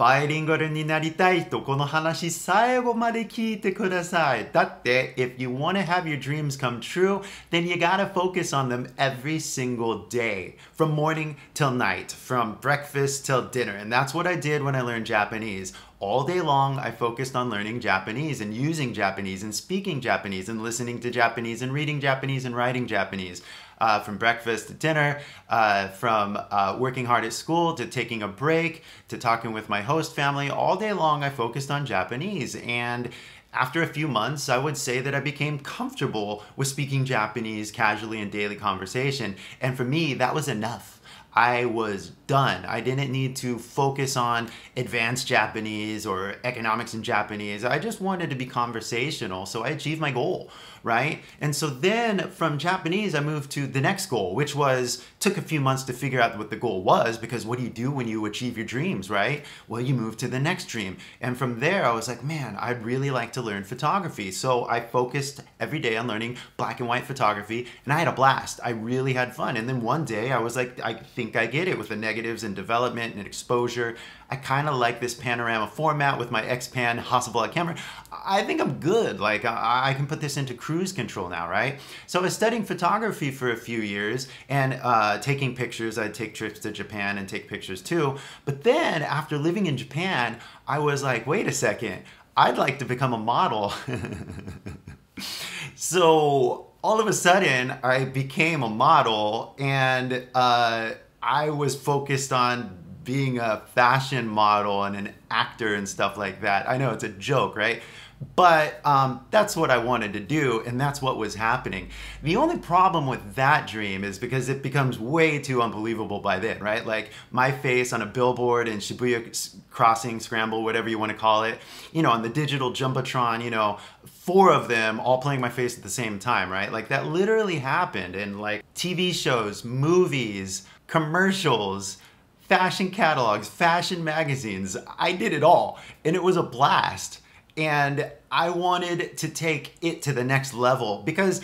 バイリンガルになりたい人、この話最後まで聞いてください。だって、if you want to have your dreams come true, then you gotta focus on them every single day, from morning till night, from breakfast till dinner. And that's what I did when I learned Japanese. All day long, I focused on learning Japanese and using Japanese and speaking Japanese and listening to Japanese and reading Japanese and writing Japanese uh, from breakfast to dinner, uh, from uh, working hard at school to taking a break to talking with my host family. All day long, I focused on Japanese. And after a few months, I would say that I became comfortable with speaking Japanese casually in daily conversation. And for me, that was enough. I was done. I didn't need to focus on advanced Japanese or economics in Japanese. I just wanted to be conversational. So I achieved my goal, right? And so then from Japanese, I moved to the next goal, which was took a few months to figure out what the goal was because what do you do when you achieve your dreams, right? Well, you move to the next dream. And from there, I was like, man, I'd really like to learn photography. So I focused every day on learning black and white photography and I had a blast. I really had fun. And then one day I was like, I think think I get it with the negatives and development and exposure. I kind of like this panorama format with my X-Pan Hasselblad camera. I think I'm good. Like I, I, can put this into cruise control now, right? So I was studying photography for a few years and uh, taking pictures. I'd take trips to Japan and take pictures too. But then after living in Japan, I was like, wait a second, I'd like to become a model. so all of a sudden I became a model and uh, I was focused on being a fashion model and an actor and stuff like that. I know it's a joke, right? But um, that's what I wanted to do, and that's what was happening. The only problem with that dream is because it becomes way too unbelievable by then, right? Like my face on a billboard in Shibuya Crossing, Scramble, whatever you want to call it, you know, on the digital Jumbotron, you know, four of them all playing my face at the same time, right? Like that literally happened in like TV shows, movies, commercials, fashion catalogs, fashion magazines. I did it all, and it was a blast. And I wanted to take it to the next level because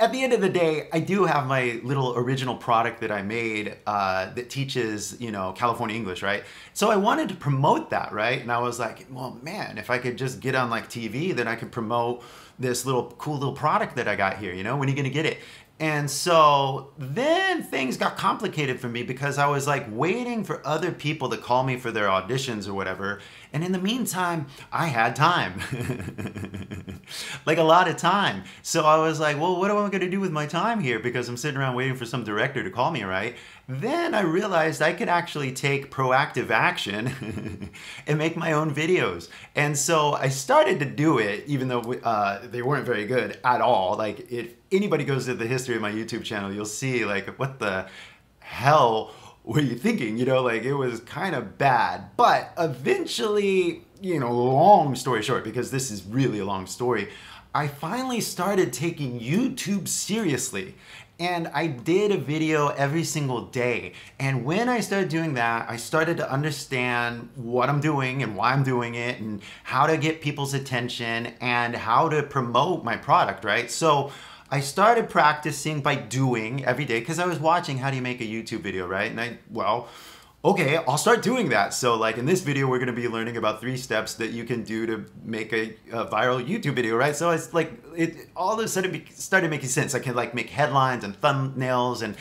at the end of the day, I do have my little original product that I made uh, that teaches, you know, California English, right? So I wanted to promote that, right? And I was like, well, man, if I could just get on like TV, then I could promote this little cool little product that I got here, you know? When are you gonna get it? And so then things got complicated for me because I was like waiting for other people to call me for their auditions or whatever. And in the meantime, I had time. like a lot of time. So I was like, well, what am I going to do with my time here? Because I'm sitting around waiting for some director to call me, right? Then I realized I could actually take proactive action and make my own videos. And so I started to do it, even though uh, they weren't very good at all. Like, if anybody goes to the history of my YouTube channel, you'll see, like, what the hell were you thinking? You know, like, it was kind of bad. But eventually, you know, long story short, because this is really a long story, I finally started taking YouTube seriously and I did a video every single day. And when I started doing that, I started to understand what I'm doing and why I'm doing it and how to get people's attention and how to promote my product, right? So I started practicing by doing every day because I was watching how do you make a YouTube video, right? And I, well, okay, I'll start doing that. So like in this video, we're gonna be learning about three steps that you can do to make a, a viral YouTube video, right? So it's like, it all of a sudden started making sense. I can like make headlines and thumbnails and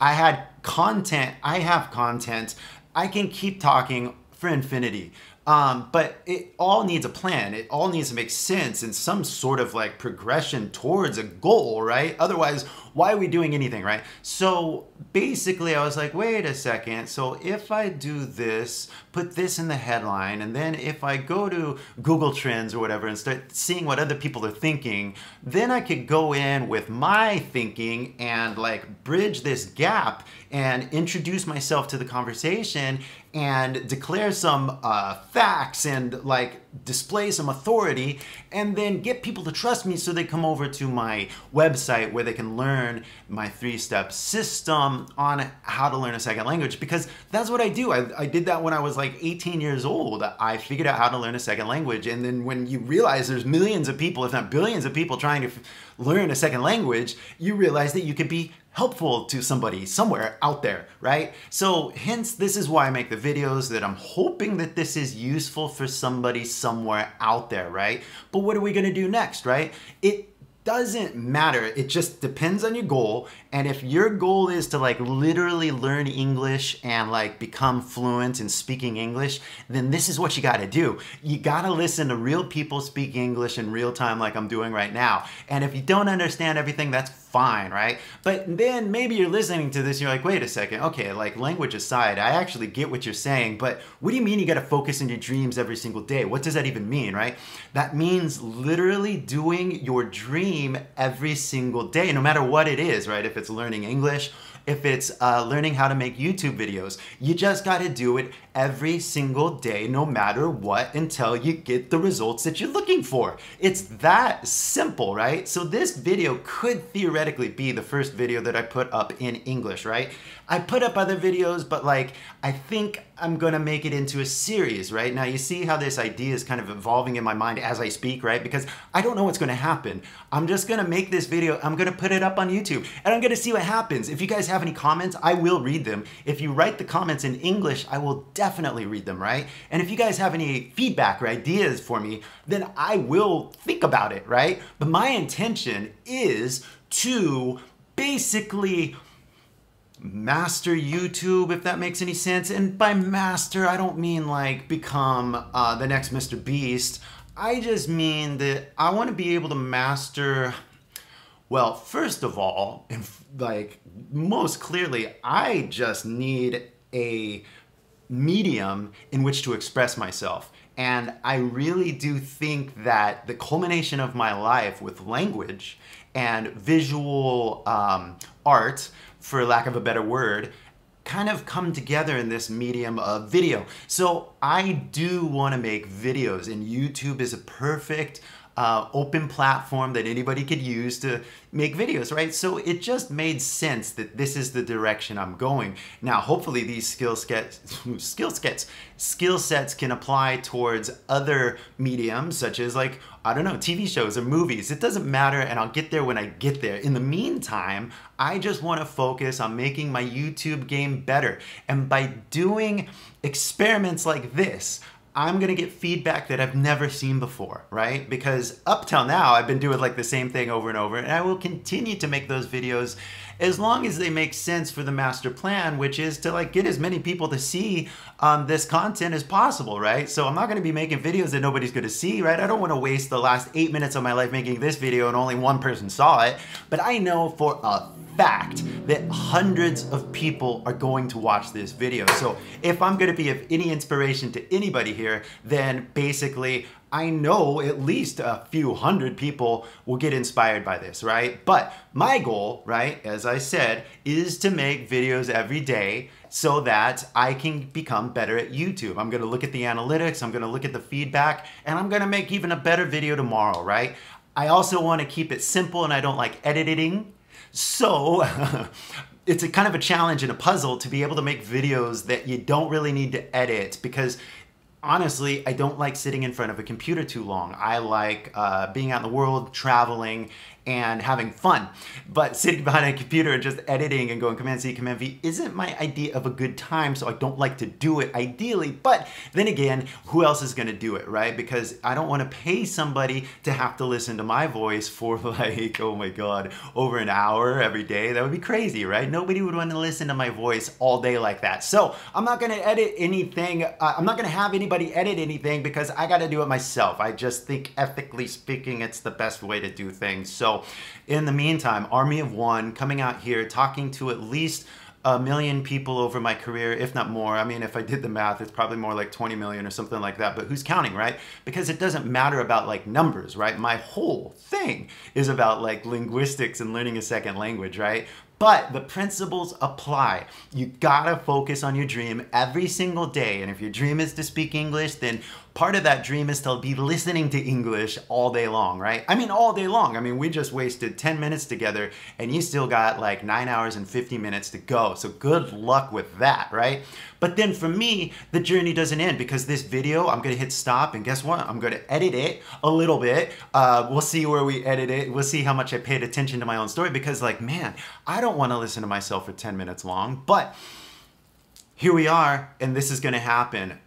I had content, I have content. I can keep talking for infinity. Um, but it all needs a plan. It all needs to make sense and some sort of like progression towards a goal, right? Otherwise, why are we doing anything, right? So basically, I was like, wait a second. So if I do this, put this in the headline, and then if I go to Google Trends or whatever and start seeing what other people are thinking, then I could go in with my thinking and like bridge this gap and introduce myself to the conversation and declare some uh, facts and like display some authority and then get people to trust me so they come over to my website where they can learn my three-step system on how to learn a second language because that's what I do. I, I did that when I was like 18 years old. I figured out how to learn a second language and then when you realize there's millions of people, if not billions of people trying to learn a second language, you realize that you could be helpful to somebody somewhere out there, right? So hence, this is why I make the videos that I'm hoping that this is useful for somebody somewhere out there, right? But what are we gonna do next, right? It doesn't matter. It just depends on your goal. And if your goal is to like literally learn English and like become fluent in speaking English, then this is what you got to do. You got to listen to real people speak English in real time like I'm doing right now. And if you don't understand everything, that's fine, right? But then maybe you're listening to this, you're like, wait a second, okay, like language aside, I actually get what you're saying, but what do you mean you gotta focus on your dreams every single day? What does that even mean, right? That means literally doing your dream every single day, no matter what it is, right? If it's learning English, if it's uh, learning how to make YouTube videos. You just got to do it every single day, no matter what, until you get the results that you're looking for. It's that simple, right? So this video could theoretically be the first video that I put up in English, right? I put up other videos, but like, I think I'm gonna make it into a series, right? Now you see how this idea is kind of evolving in my mind as I speak, right? Because I don't know what's gonna happen. I'm just gonna make this video, I'm gonna put it up on YouTube, and I'm gonna see what happens. If you guys have any comments, I will read them. If you write the comments in English, I will definitely read them, right? And if you guys have any feedback or ideas for me, then I will think about it, right? But my intention is to basically master YouTube, if that makes any sense. And by master, I don't mean like become uh, the next Mr. Beast. I just mean that I want to be able to master. Well, first of all, and like most clearly, I just need a medium in which to express myself. And I really do think that the culmination of my life with language and visual um, art for lack of a better word, kind of come together in this medium of video. So I do want to make videos and YouTube is a perfect uh, open platform that anybody could use to make videos, right? So it just made sense that this is the direction I'm going. Now, hopefully these skill sets, skill sets, skill sets can apply towards other mediums such as like, I don't know, TV shows or movies. It doesn't matter and I'll get there when I get there. In the meantime, I just want to focus on making my YouTube game better. And by doing experiments like this, I'm gonna get feedback that I've never seen before, right? Because up till now, I've been doing like the same thing over and over, and I will continue to make those videos as long as they make sense for the master plan, which is to like get as many people to see um, this content as possible, right? So I'm not gonna be making videos that nobody's gonna see, right? I don't wanna waste the last eight minutes of my life making this video and only one person saw it, but I know for a fact that hundreds of people are going to watch this video. So if I'm gonna be of any inspiration to anybody here, then basically I know at least a few hundred people will get inspired by this, right? But my goal, right, as I said, is to make videos every day so that I can become better at YouTube. I'm gonna look at the analytics, I'm gonna look at the feedback, and I'm gonna make even a better video tomorrow, right? I also wanna keep it simple and I don't like editing. So it's a kind of a challenge and a puzzle to be able to make videos that you don't really need to edit because honestly, I don't like sitting in front of a computer too long. I like uh, being out in the world, traveling, and having fun. But sitting behind a computer and just editing and going Command C, Command V isn't my idea of a good time, so I don't like to do it ideally. But then again, who else is gonna do it, right? Because I don't wanna pay somebody to have to listen to my voice for like, oh my God, over an hour every day. That would be crazy, right? Nobody would wanna listen to my voice all day like that. So I'm not gonna edit anything. Uh, I'm not gonna have anybody edit anything because I gotta do it myself. I just think ethically speaking, it's the best way to do things. So in the meantime, Army of One coming out here, talking to at least a million people over my career, if not more. I mean, if I did the math, it's probably more like 20 million or something like that, but who's counting, right? Because it doesn't matter about like numbers, right? My whole thing is about like linguistics and learning a second language, right? But the principles apply. You gotta focus on your dream every single day. And if your dream is to speak English, then part of that dream is to be listening to English all day long, right? I mean, all day long. I mean, we just wasted 10 minutes together and you still got like nine hours and 50 minutes to go. So good luck with that, right? But then for me, the journey doesn't end because this video, I'm gonna hit stop and guess what? I'm gonna edit it a little bit. Uh, we'll see where we edit it. We'll see how much I paid attention to my own story because like, man, I don't wanna listen to myself for 10 minutes long, but here we are and this is gonna happen.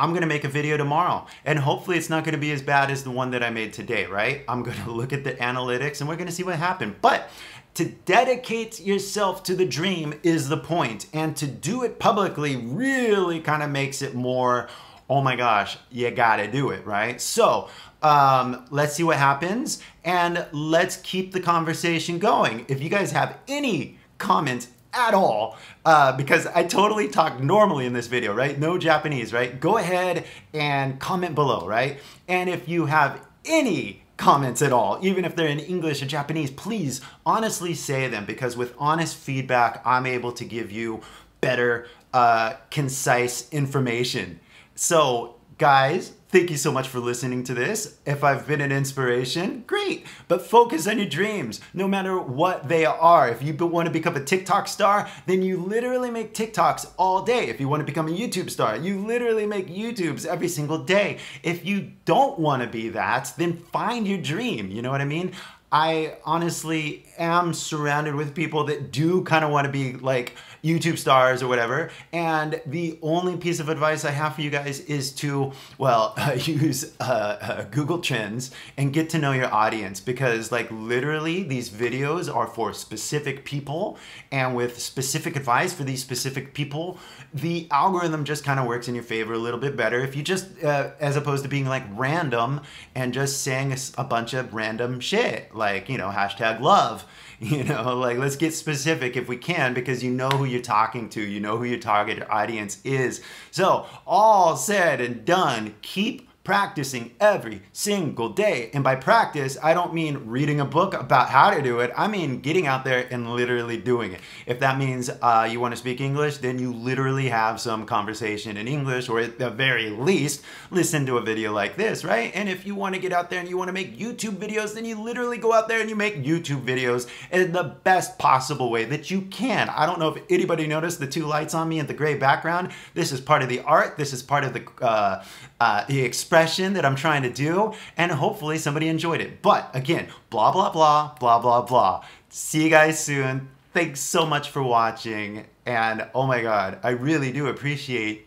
I'm gonna make a video tomorrow and hopefully it's not gonna be as bad as the one that I made today, right? I'm gonna look at the analytics and we're gonna see what happened. But to dedicate yourself to the dream is the point and to do it publicly really kind of makes it more, oh my gosh, you gotta do it, right? So um, let's see what happens and let's keep the conversation going. If you guys have any comments at all uh, because I totally talk normally in this video, right? No Japanese, right? Go ahead and comment below, right? And if you have any comments at all, even if they're in English or Japanese, please honestly say them because with honest feedback, I'm able to give you better, uh, concise information. So guys, Thank you so much for listening to this. If I've been an inspiration, great. But focus on your dreams, no matter what they are. If you want to become a TikTok star, then you literally make TikToks all day. If you want to become a YouTube star, you literally make YouTubes every single day. If you don't want to be that, then find your dream. You know what I mean? I honestly am surrounded with people that do kind of want to be like YouTube stars or whatever. And the only piece of advice I have for you guys is to, well, uh, use uh, uh, Google Trends and get to know your audience because, like, literally, these videos are for specific people. And with specific advice for these specific people, the algorithm just kind of works in your favor a little bit better if you just, uh, as opposed to being like random and just saying a, a bunch of random shit like, you know, hashtag love, you know, like let's get specific if we can because you know who you're talking to, you know who your target audience is. So, all said and done, keep practicing every single day. And by practice, I don't mean reading a book about how to do it. I mean getting out there and literally doing it. If that means uh, you want to speak English, then you literally have some conversation in English, or at the very least, listen to a video like this, right? And if you want to get out there and you want to make YouTube videos, then you literally go out there and you make YouTube videos in the best possible way that you can. I don't know if anybody noticed the two lights on me and the gray background. This is part of the art. This is part of the, uh, uh, the expression that I'm trying to do, and hopefully somebody enjoyed it. But again, blah, blah, blah, blah, blah, blah. See you guys soon. Thanks so much for watching. And oh my God, I really do appreciate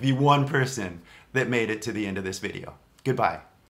the one person that made it to the end of this video. Goodbye.